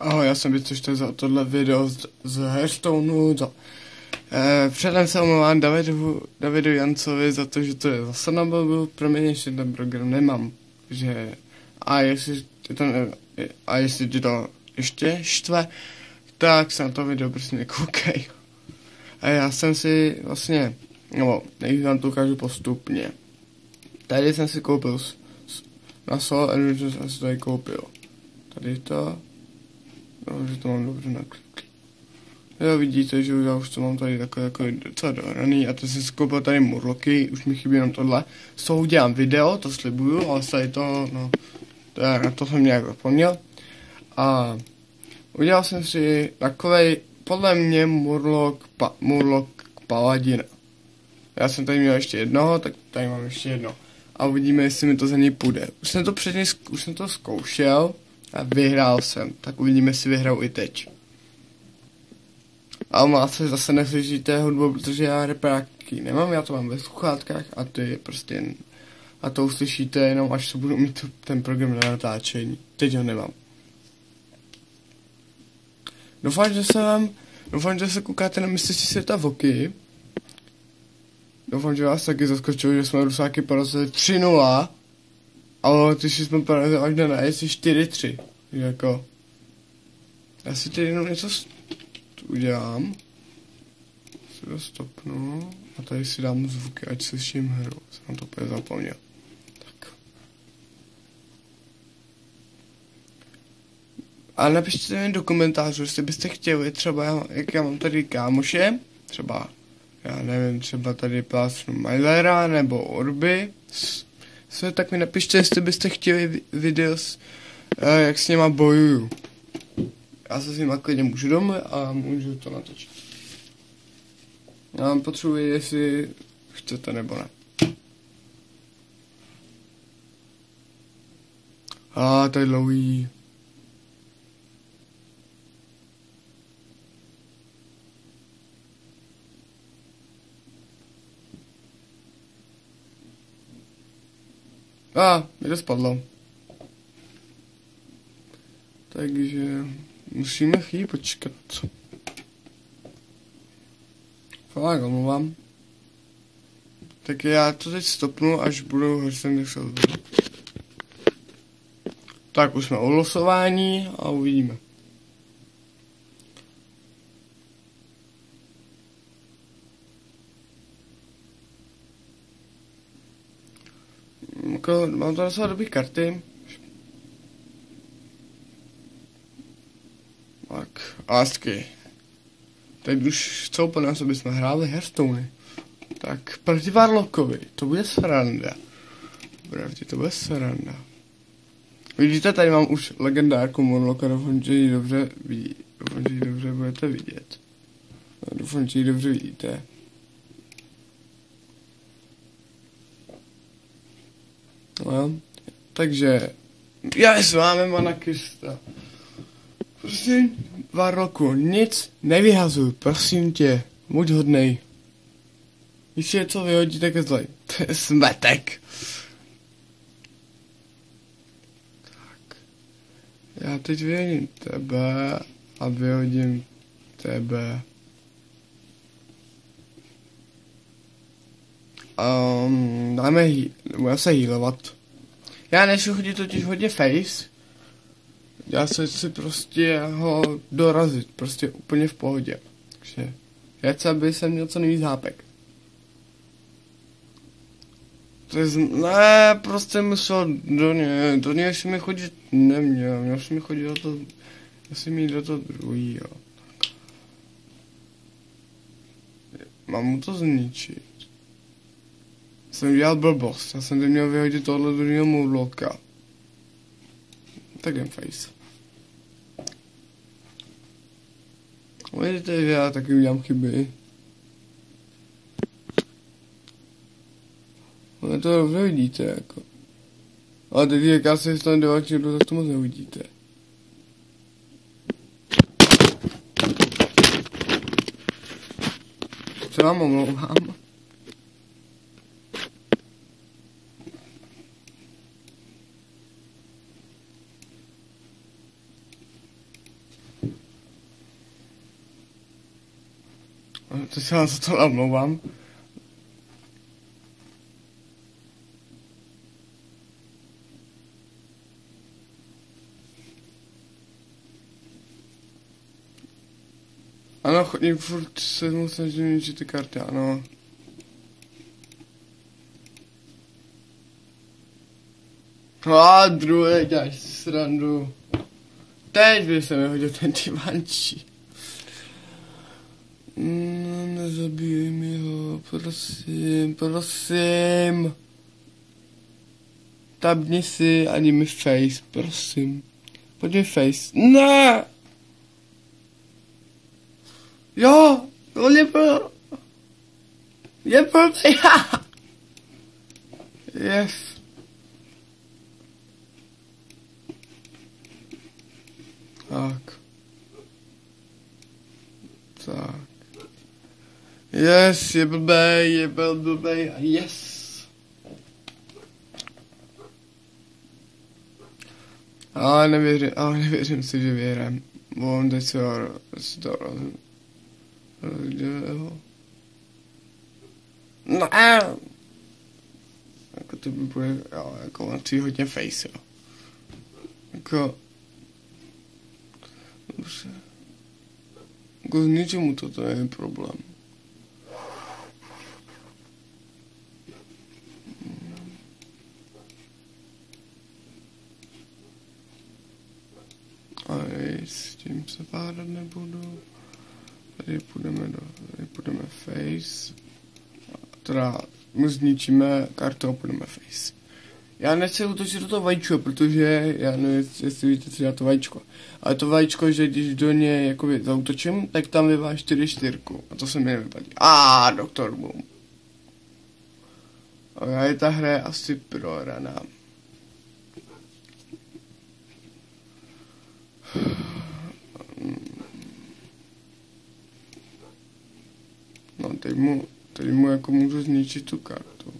Ahoj, já jsem vycočte za tohle video z, z Hearthstoneu. Za, eh, předem se omlouvám Davidu, Davidu Jancovi za to, že to je zase na byl pro mě ještě ten program nemám. Že, a jestli ty to, ne, a jestli ti to ještě štve, tak se na to video prostě nekoukej. A já jsem si vlastně, nebo nejdřív vám to ukážu postupně. Tady jsem si koupil na Soul Energy jsem si tady koupil. Tady to, že to mám dobře nakliklý. Jo, vidíte, že já už to mám tady takové jako docela dohraný a teď jsem si koupil tady murloky, už mi chybí jenom tohle. Z toho udělám video, to slibuju, ale tady to, no, to je, na to jsem nějak zapomněl. A udělal jsem si takovej, podle mě murlok, pa, murlok paladina. Já jsem tady měl ještě jednoho, tak tady mám ještě jedno. A uvidíme, jestli mi to za něj půjde. Už jsem to předtím, už jsem to zkoušel, a vyhrál jsem, tak uvidíme, jestli vyhrál i teď. A má se zase neslyšíte hudbu, protože já repráky nemám, já to mám ve sluchátkách a to je prostě jen, a to uslyšíte jenom až se budu mít ten program na natáčení. Teď ho nemám. Doufám, že se vám, doufám, že se koukáte na mistrovství světa Voky. Doufám, že vás taky zaskočilo, že jsme Rusáky porazili 3-0 ale ty si jsme porazili až na jestli 4-3. Jako. Já si tady jenom něco udělám. Si to stopnu. A tady si dám zvuky, ať slyším hru. Jsem to úplně zapomněl. Tak. A napište mi do komentářů, jestli byste chtěli třeba, jak já mám tady kámoše, třeba, já nevím, třeba tady plásnu Mylera nebo Orby, se, tak mi napište, jestli byste chtěli video, jak s něma bojuju. Já se s nima klidně můžu domů a můžu to natočit. Já potřebuji, jestli chcete nebo ne. A to je dlouhý. A, ah, mi to spadlo. Takže musíme chvíli počkat. Fakt, omlouvám. Tak já to teď stopnu, až budu Hearthstone. Tak už jsme o losování a uvidíme. Jako, mám to docela dobrý karty. Tak, lásky. Teď už co po nás, aby jsme hráli Hearthstone. Tak proti Varlokovi, to bude sranda. Pravdě, to bude sranda. Vidíte, tady mám už legendárku Monloka, doufám, že ji dobře vidí. Doufám, že ji dobře budete vidět. Doufám, že ji dobře vidíte. No, takže já s vámi Manakista. Prosím, dva roku, nic nevyhazuj, prosím tě, buď hodnej. Když je co vyhodíte ke zlej. To je smetek. Tak. Já teď vyhodím tebe a vyhodím tebe. Um, dáme hý, bude se healovat. Já nešel chodit totiž hodně face. Já se chci prostě ho dorazit, prostě úplně v pohodě. Takže já chci, aby jsem měl co nejvíc hápek. To je z... Ne, prostě musel do ně, do něj si mi chodit neměl, měl si mi chodit do to, já si mi do toho druhýho. Mám mu to zničit jsem dělal blbost. Já jsem teď měl vyhodit tohle druhého moodlocka. Tak jen face. Vidíte, že já taky udělám chyby. Ale to dobře vidíte, jako. Ale teď, jak já se stane do tak to moc neuvidíte. Co vám omlouvám? To se vám za to omlouvám. Ano, chodím furt se mu snažím ty karty, ano. No a druhé, děláš si srandu. Teď by se mi hodil ten divančí. No, nezabíjej mi ho, prosím, prosím. Tabni si ani mi face, prosím. Pojď mi face. Ne! Jo, on je byl. Je byl já. Yes. Tak. Yes, je blbej, je blbej yes. Ale nevěřím, ale nevěřím si, že vyhrám. On teď se to rozdělil. No, jako to by bude, jo, jako on si hodně face, jo. Jako, dobře. Jako s ničemu toto je problém. A s tím se pádat nebudu. Tady půjdeme do, tady půjdeme face. Teda my zničíme kartu a půjdeme face. Já nechci utočit do toho vajíčka, protože já nevím, jestli víte, co je to vajíčko. Ale to vajíčko, že když do něj jakoby zautočím, tak tam vyvá 4 čtyřku. A to se mi nevypadí. A doktor Boom. A je ta hra asi prohraná. No, teď mu, teď mu jako můžu zničit tu kartu.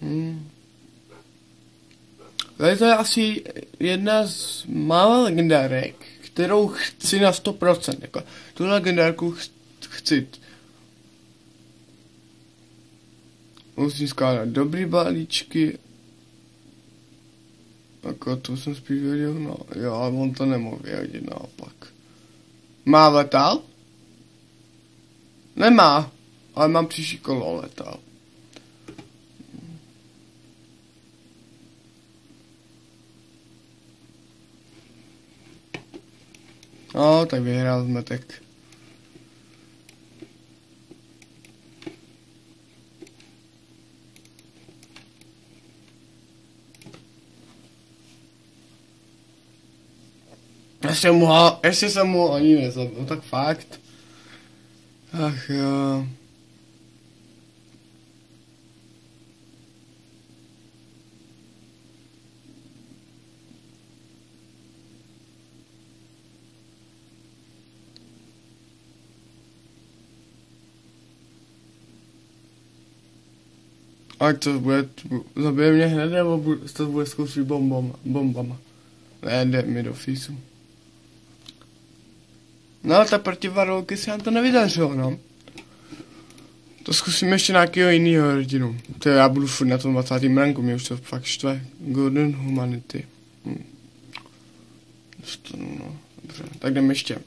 Hmm. Tady to je asi jedna z mála legendárek, kterou chci na 100%. Jako, tu legendárku ch- chci. Musím skládat dobrý balíčky. Jako to jsem spíš věděl, no. Jo, ale on to nemohl vědět naopak. Má letal? Nemá, ale mám příští kolo letal. No, tak vyhrál zmetek. Ještě mu, ještě jsem mu ani nezabil, tak fakt. Ach jo. Ať to bude, zabije mě hned, nebo to bude zkoušet bombama, bombama. Ne, jde mi do físu. No, ta proti varolky se nám to nevydařilo, no. To zkusím ještě nějakého jiného hrdinu. To já budu furt na tom 20. ranku, mě už to fakt štve. Golden Humanity. Hm. Dostanu, no. Dobře, tak jdeme ještě.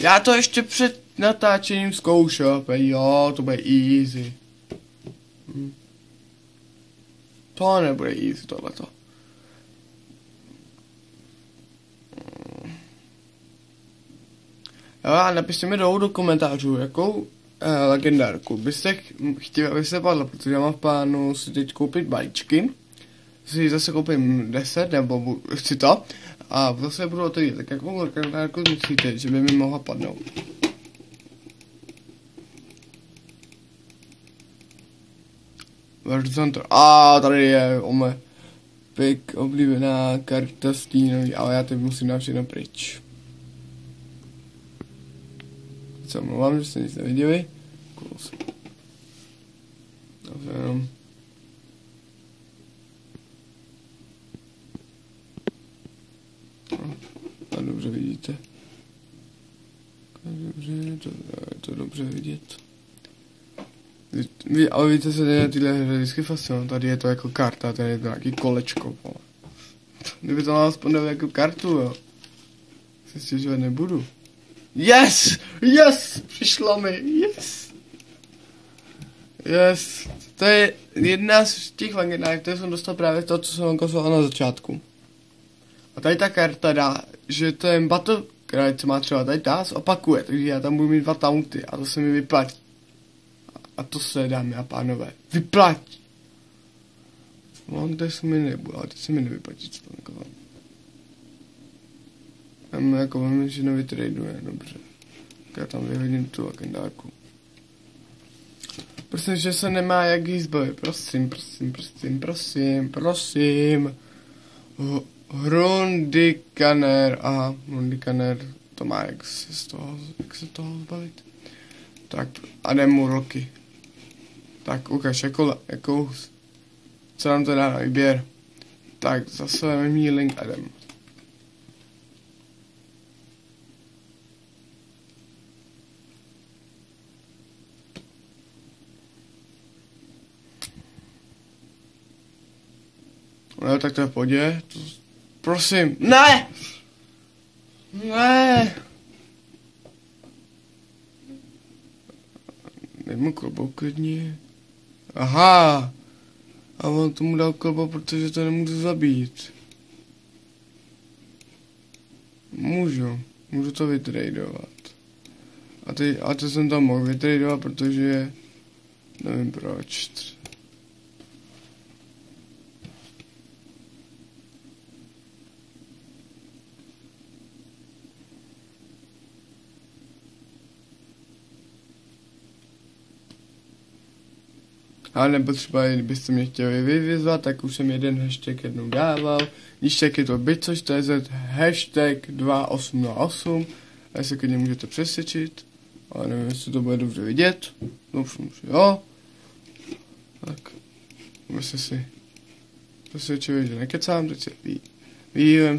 Já to ještě před natáčením zkoušel, jo, to bude easy. Hm. To nebude easy tohleto. Jo, a napište mi dolů do komentářů, jakou eh, legendárku byste ch- chtěli, aby se padla, protože já mám v plánu si teď koupit balíčky. Si zase koupím 10, nebo chci to. A zase budu otevírat. Tak jakou legendárku myslíte, že by mi mohla padnout? Versus Hunter. A tady je ome pik oblíbená karta stínový, ale já teď musím dát všechno pryč se omlouvám, že jste nic neviděli. Kouknu. Dobře. A no, dobře vidíte. Dobře, to, to dobře vidět. Vy, ale víte, se děje tyhle hry vždycky fascinují. Tady je to jako karta, tady je to nějaký kolečko, vole. Kdyby to mám aspoň jako kartu, jo. Se stěžovat nebudu. Yes! Yes! Přišlo mi! Yes! Yes! To je jedna z těch legendárních, které jsem dostal právě to, co jsem ukazoval na začátku. A tady ta karta dá, že ten battle cry, co má třeba tady dá, opakuje, takže já tam budu mít dva taunty a to se mi vyplatí. A to se, dámy a pánové, vyplatí. No, to se mi nebude, ale teď se mi nevyplatí, co tam jako. Tam jako velmi, že nevytraduje, dobře. Tak já tam vyhodím tu legendárku. Prosím, že se nemá jak jí zbavit. Prosím, prosím, prosím, prosím, prosím. Hrundikaner. Aha, Hrundikaner to má, jak se, z toho, jak se toho zbavit. Tak, a jdem mu roky. Tak, ukaž, jako, jako, co nám to dá na výběr. Tak, zase healing a jdem. No, tak to je v podě. To... Prosím. Ne! Ne! Dej mu klobouk klidně. Aha! A on tomu dal klobouk, protože to nemůžu zabít. Můžu. Můžu to vytradovat. A, ty, a to jsem tam mohl vytradovat, protože nevím proč. Ale nebo třeba, kdybyste mě chtěli vyvyzvat, tak už jsem jeden hashtag jednou dával. Když tak je to bycož.cz hashtag 2808 a se klidně můžete přesvědčit. Ale nevím, jestli to bude dobře vidět. Doufám, že jo. Tak, myslím si přesvědčili, že nekecám, teď se ví,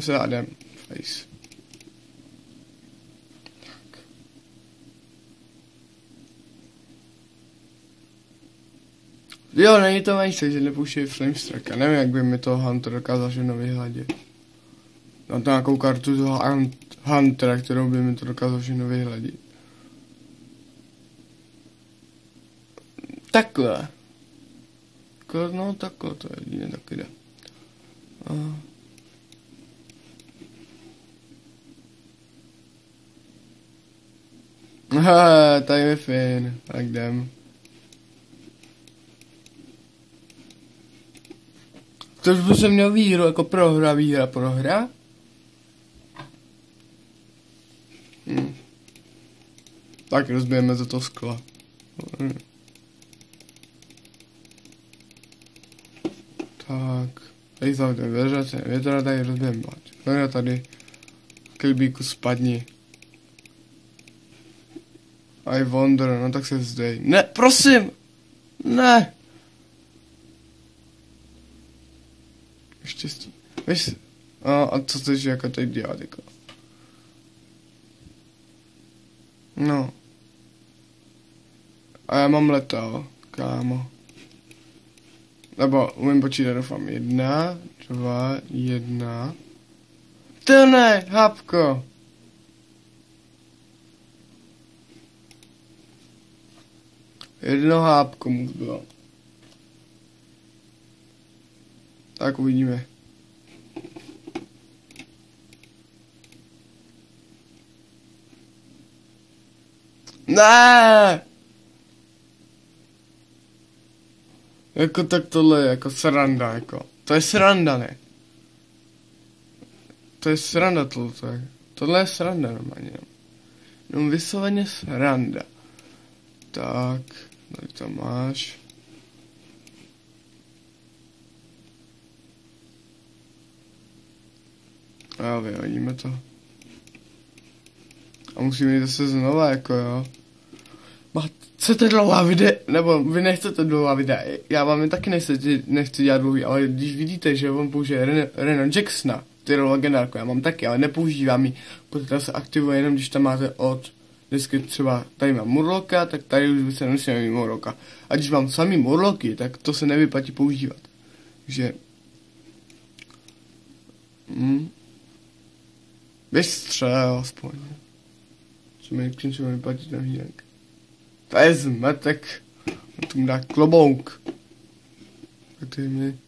se a jdem face. Jo, není to majce, že nepouštějí Flamestrike. Nevím, jak by mi to Hunter dokázal všechno vyhladit. Mám to nějakou kartu toho Huntera, kterou by mi to dokázal všechno vyhladit. Takhle. No takhle to jedině taky jde. A... Aha, tady je fin, tak jdem. To by se měl výhru, jako prohra, výhra, prohra. Hm. Tak rozbijeme za to skla. Hm. Tak. Tady ty věřace, větra tady rozbijeme. No tady. Klibíku spadni. I wonder, no tak se zdej. Ne, prosím! Ne! Víš, a, a co chceš jako teď dělat, jako? No. A já mám leto, kámo. Nebo umím počítat, doufám. Jedna, dva, jedna. To ne, hápko. Jedno hápko mu bylo. Tak uvidíme. Ne! Jako tak tohle je jako sranda, jako. To je sranda, ne? To je sranda tohle. Tohle je sranda normálně. Jenom vysloveně sranda. Tak, tady to máš. A vyhodíme to. A musíme jít zase znova, jako jo. Chcete dlouhá videa, nebo vy nechcete dlouhá videa, já vám je taky nechci, nechci dělat dlouhý, ale když vidíte, že on použije Ren, Renan Jacksona, kterou legendárku já mám taky, ale nepoužívám ji, protože ta se aktivuje jenom, když tam máte od vždycky třeba tady mám murloka, tak tady už by se nemusíme mít murloka. A když mám samý murloky, tak to se nevyplatí používat. Takže... Hmm. Vystřel aspoň. Co mi k něčemu vyplatí ten hýnek. To je zmetek. A tomu dá klobouk. Tak ty mi...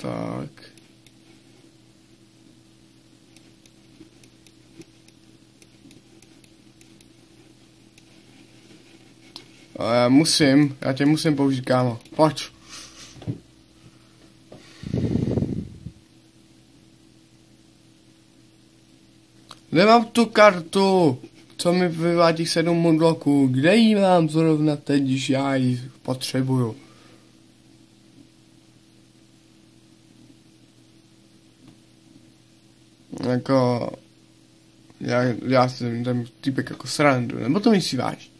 Tak. A já musím, já tě musím použít, kámo. Pojď. Nemám tu kartu, co mi vyvádí sedm mudloků. Kde ji mám zrovna teď, když já ji potřebuju? Jako... Já, já jsem ten typek jako srandu, nebo to myslí vážně?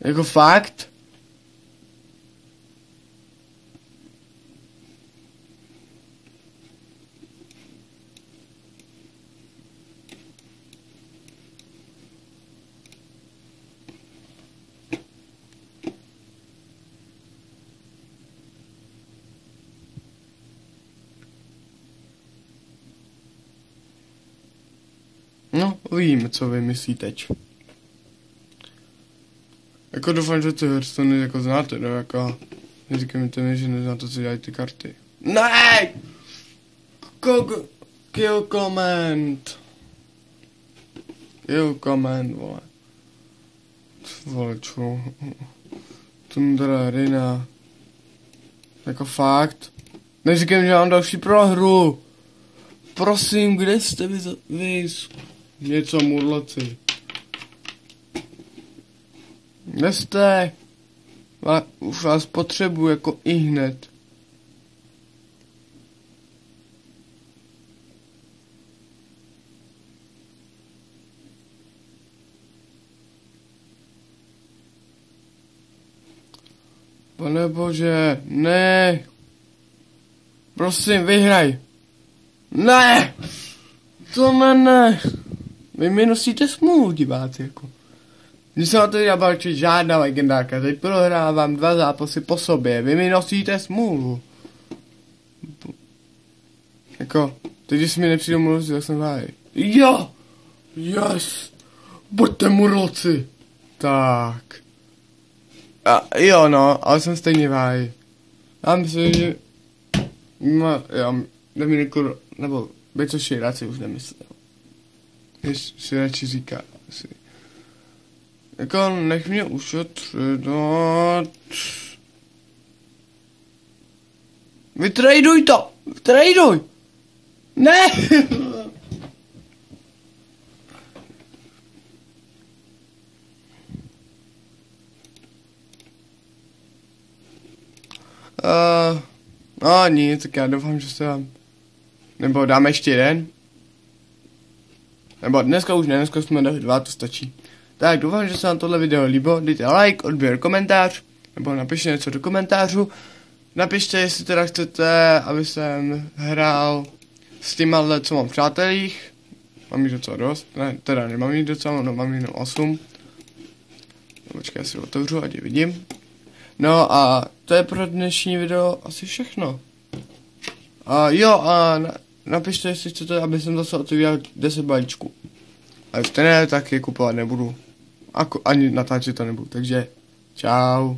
Jako fakt? Uvidíme, co vymyslí teď. Jako doufám, že ty Hearthstone jako znáte, no jako... Neříkejte mi, že neznáte, co dělají ty karty. Ne! Kog... Kill comment. Kill comment, vole. Vole, čo? Tundra, Rina. Jako fakt. Neříkám, že mám další prohru. Prosím, kde jste vy, vy něco murloci? Kde jste? A už vás potřebuji jako i hned. Pane bože, ne. Prosím, vyhraj. Ne! To ne, ne. Vy mi nosíte smůlu, diváci, jako. Když jsem na to balčit žádná legendárka, teď prohrávám dva zápasy po sobě, vy mi nosíte smůlu. Jako, teď když mi nepřijde mluvit, tak jsem háj. Jo! Yes! Buďte murloci! Tak. A, jo no, ale jsem stejně váj. Já myslím, že... No, já, Dominiku, nebo co si už nemyslel. Když si radši říká asi. Jako nech mě ušetřit. Vytraduj to! Vytraduj! Ne! uh, no nic, tak já doufám, že se vám... Nebo dáme ještě jeden? Nebo dneska už ne, dneska jsme dali dva, to stačí. Tak doufám, že se vám tohle video líbilo, dejte like, odběr, komentář, nebo napište něco do komentářů. Napište, jestli teda chcete, aby jsem hrál s těma, co mám přátelích. Mám jich docela dost, ne, teda nemám jich docela, no mám jenom 8. Počkej, já si otevřu, ať je vidím. No a to je pro dnešní video asi všechno. A jo, a na, napište, jestli chcete, aby jsem zase otevíral 10 balíčků. A jestli ne, tak je kupovat nebudu. Ako, ani natáčet to nebudu. Takže čau.